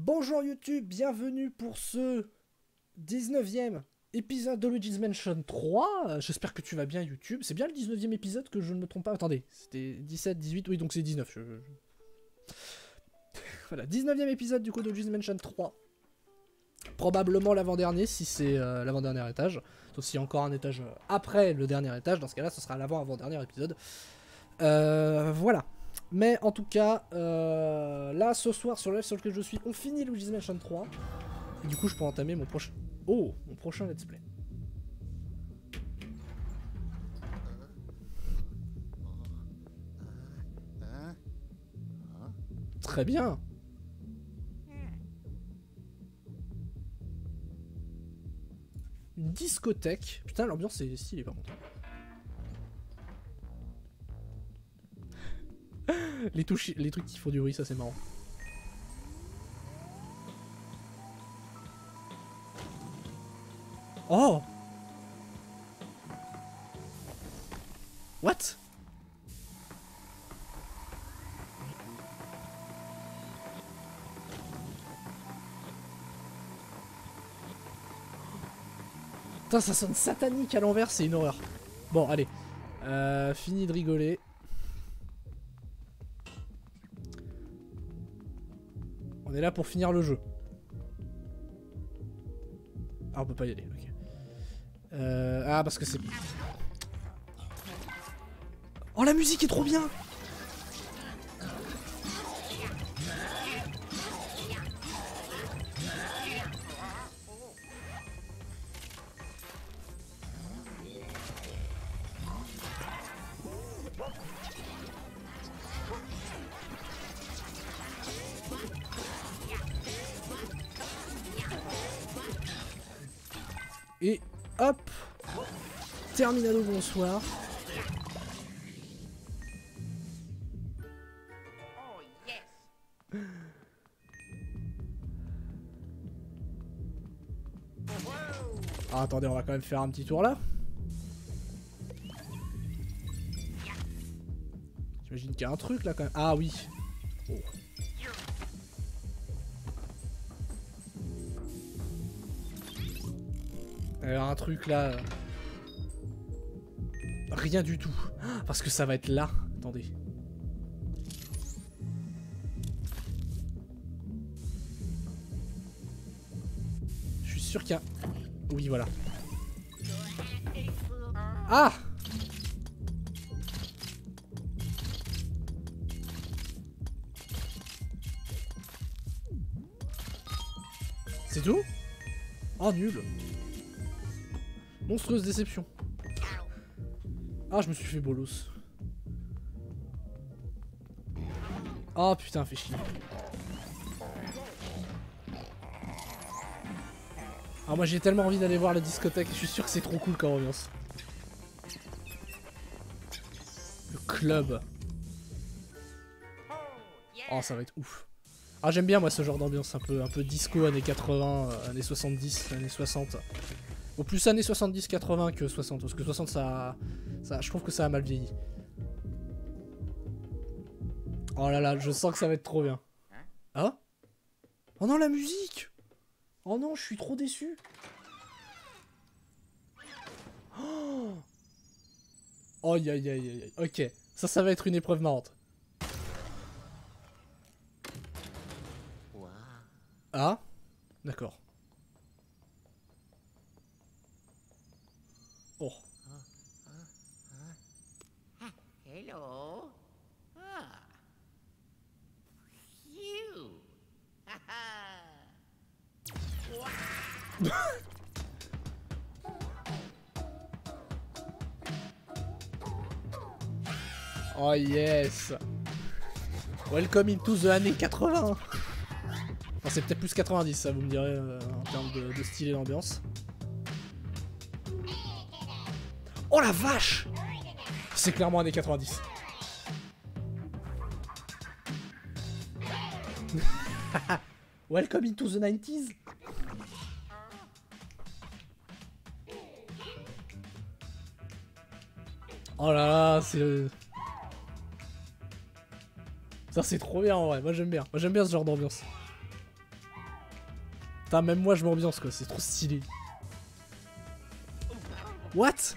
Bonjour YouTube, bienvenue pour ce 19e épisode de Luigi's Mansion 3. Euh, J'espère que tu vas bien YouTube. C'est bien le 19e épisode que je ne me trompe pas. Attendez, c'était 17, 18, oui donc c'est 19. je- je- voilà, 19e épisode du coup de Luigi's Mansion 3. Probablement l'avant-dernier si c'est euh, l'avant-dernier étage. Sauf s'il y a encore un étage euh, après le dernier étage. Dans ce cas-là, ce sera l'avant-avant-dernier épisode. Euh, voilà. Mais en tout cas, euh, là ce soir sur le live sur lequel je suis, on finit Luigi's Mansion 3. Et du coup, je peux entamer mon prochain. Oh, mon prochain let's play. Très bien. Une discothèque. Putain, l'ambiance est stylée par contre. Les, touches, les trucs qui font du bruit, ça c'est marrant. Oh What? Putain, ça sonne satanique à l'envers, c'est une horreur. Bon, allez. Euh, fini de rigoler. Est là pour finir le jeu. Ah, on peut pas y aller, ok. Euh, ah, parce que c'est... Oh, la musique est trop bien Terminado, bonsoir. Ah, attendez, on va quand même faire un petit tour là. J'imagine qu'il y a un truc là quand même. Ah oui. Oh. Alors un truc là. Rien du tout. Parce que ça va être là. Attendez. Je suis sûr qu'il y a... Oui, voilà. Ah C'est tout? Oh, nul Monstrueuse déception. Ah, je me suis fait bolos. Oh putain, fait chier. Ah moi j'ai tellement envie d'aller voir la discothèque, je suis sûr que c'est trop cool comme ambiance. Le club. Oh. Oh ça va être ouf. Ah j'aime bien moi ce genre d'ambiance un peu un peu disco années 80, euh, années 70, années 60. Au plus années 70 80 que 60 parce que 60 ça ça je trouve que ça a mal vieilli. Oh là là, je sens que ça va être trop bien. Ah Oh non la musique Oh non, je suis trop déçu. Oh Aïe aïe aïe aïe aïe. Ok, ça ça va être une épreuve marrante. Ah? D'accord. Oh. Hello. Ah. You. Oh yes Welcome into the années 80 Enfin c'est peut-être plus 90 ça vous me direz euh, en termes de, de style et d'ambiance. Oh la vache C'est clairement années 90. Welcome into the 90s Oh là là, c'est... Ça c'est trop bien en vrai, moi j'aime bien. Moi j'aime bien ce genre d'ambiance. Putain, même moi je m'ambiance quoi, c'est trop stylé. What?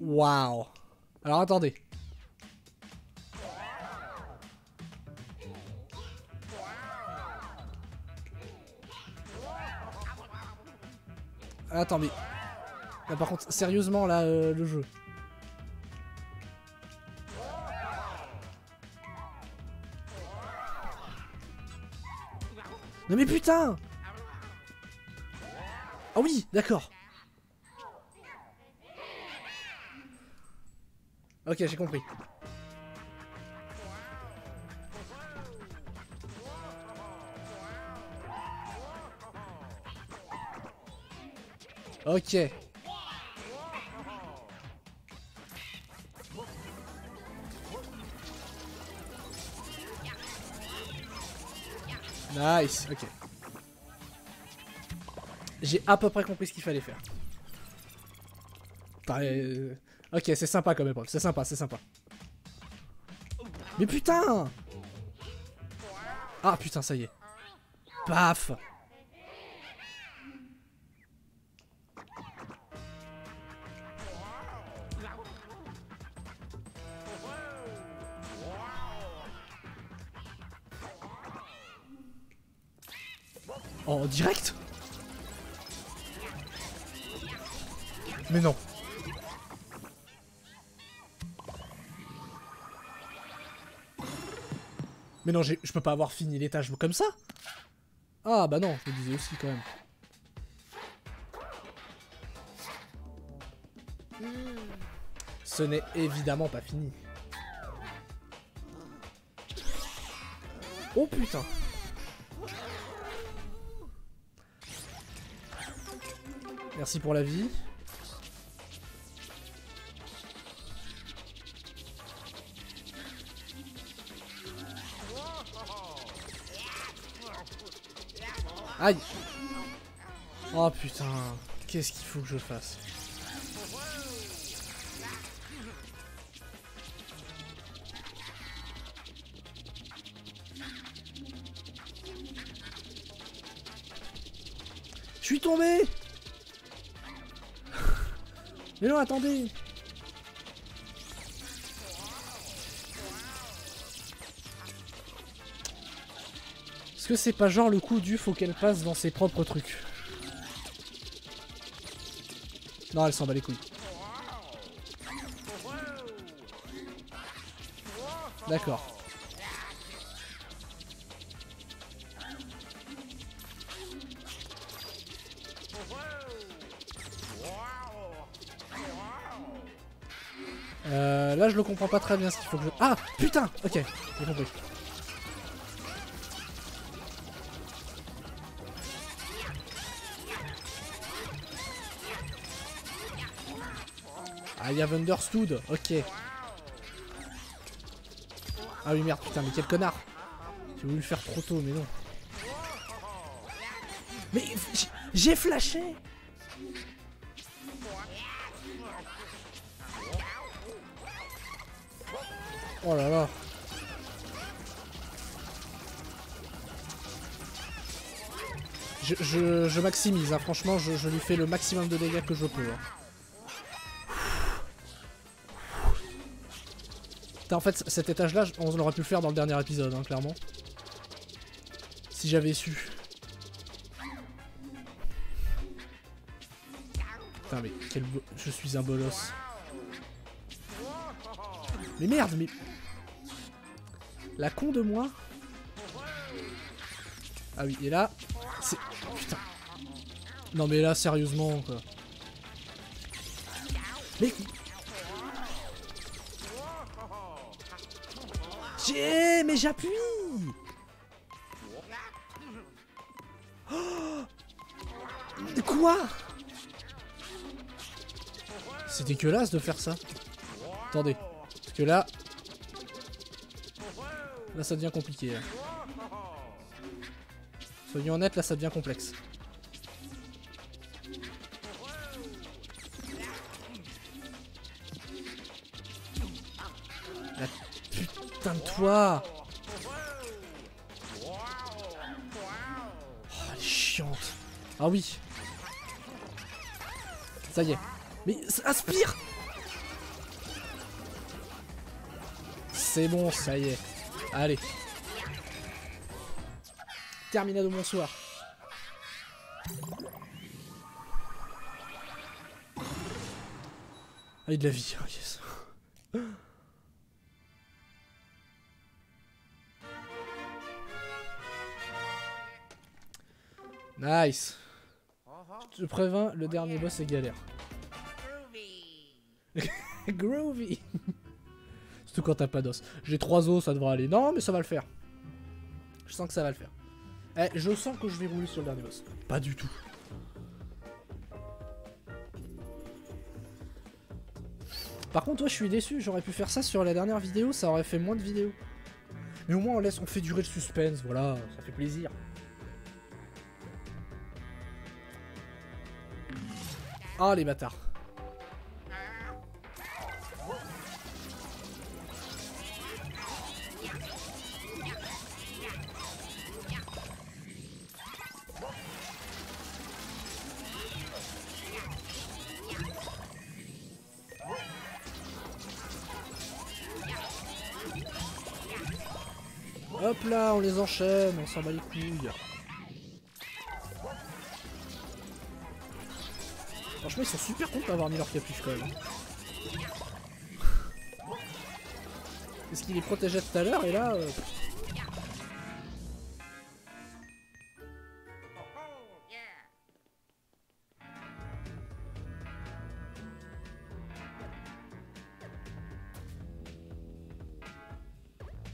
Waouh. Alors attendez. Attends mais... Par contre, sérieusement là, euh, le jeu. Non mais putain Ah oui, d'accord. Ok, j'ai compris. Ok. Nice, ok. J'ai à peu près compris ce qu'il fallait faire. Euh, Ok, c'est sympa comme épreuve, c'est sympa, c'est sympa. Mais putain Ah putain, ça y est. Paf En direct Mais non. Mais non, je peux pas avoir fini l'étage comme ça Ah bah non, je me disais aussi quand même. Ce n'est évidemment pas fini. Oh putain Merci pour la vie. Aïe Oh putain, qu'est-ce qu'il faut que je fasse Je suis tombé Mais non, attendez Est-ce que c'est pas genre le coup du faut qu'elle passe dans ses propres trucs Non, elle s'en bat les couilles. D'accord. Euh, là, je le comprends pas très bien ce qu'il faut que je... Ah Putain Ok, j'ai compris. I have understood, ok. Ah oui merde, putain, mais quel connard J'ai voulu le faire trop tôt, mais non. Mais j'ai flashé Oh là là Je, je- je maximise, hein. franchement, je, je lui fais le maximum de dégâts que je peux. hein. En fait, cet étage-là, on aurait pu le faire dans le dernier épisode, hein, clairement. Si j'avais su. Putain, mais quel Je suis un bolos. Mais merde, mais... La con de moi Ah oui, et là... C'est... Putain. Non mais là, sérieusement, quoi. Mais... J'ai... Mais j'appuie Oh Quoi? C'est dégueulasse de faire ça. Attendez. Parce que là... Là ça devient compliqué. Hein. Soyons honnêtes, là ça devient complexe. Putain de toi Oh, elle est chiante. Ah oui. Ça y est. Mais aspire C'est bon, ça y est. Allez. Terminado, bonsoir. Ah, il de la vie, oh, yes. Nice. Je te préviens, le dernier boss est galère. Groovy. Surtout quand t'as pas d'os. J'ai trois os, ça devrait aller. Non, mais ça va le faire. Je sens que ça va le faire. Eh, je sens que je vais rouler sur le dernier boss. Pas du tout. Par contre, ouais, je suis déçu. J'aurais pu faire ça sur la dernière vidéo, ça aurait fait moins de vidéos. Mais au moins, on laisse, on fait durer le suspense. Voilà, ça fait plaisir. Ah, les bâtards. Hop là, on les enchaîne, on s'en bat les couilles. Franchement, ils sont super contents d'avoir mis leur capuche quand même. Est-ce qu'il les protégeait tout à l'heure et là... euh,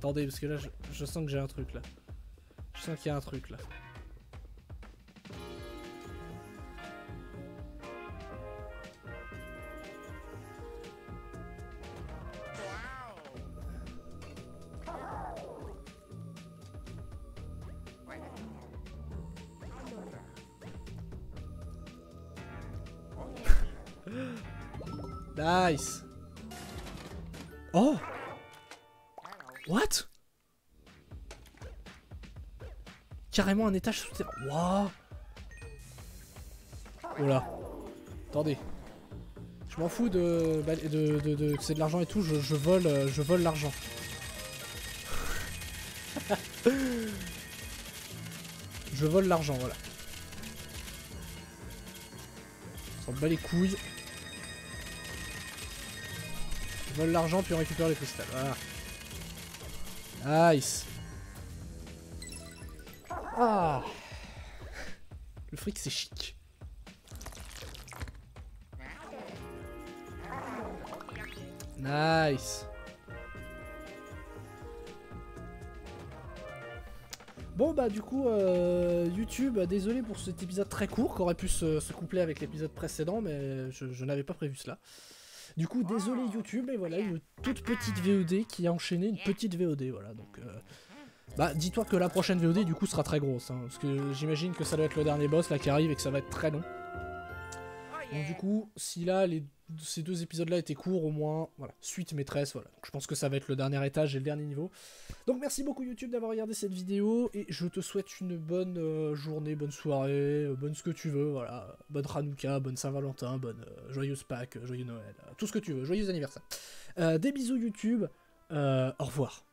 Attendez, parce que là, je, je sens que j'ai un truc là. Je sens qu'il y a un truc là. Nice. Oh What? Carrément un étage souterrain. Waouh Oh là. Attendez. Je m'en fous de, bah, de, de, de- c'est de l'argent et tout, je, je vole, euh, je vole l'argent. je vole l'argent, voilà. On s'en bat les couilles. Je vole l'argent puis on récupère les cristals. Voilà. Nice. Ah. Le fric c'est chic. Nice. Bon bah du coup euh, YouTube, désolé pour cet épisode très court qui aurait pu se, coupler avec l'épisode précédent mais je n'avais pas prévu cela. Du coup désolé YouTube et voilà une toute petite VOD qui a enchaîné une petite VOD voilà donc euh, bah dis-toi que la prochaine VOD du coup sera très grosse hein, parce que j'imagine que ça doit être le dernier boss là qui arrive et que ça va être très long. Oh, Donc du coup, si là les, ces deux épisodes-là étaient courts, au moins, voilà, suite maîtresse, voilà. Je pense que ça va être le dernier étage et le dernier niveau. Donc merci beaucoup YouTube d'avoir regardé cette vidéo et je te souhaite une bonne euh, journée, bonne soirée, euh, bonne ce que tu veux, voilà. Bonne Hanouka, bonne Saint-Valentin, bonne euh, joyeuse Pâques, joyeux Noël, tout ce que tu veux, joyeux anniversaire. Des bisous YouTube, au revoir.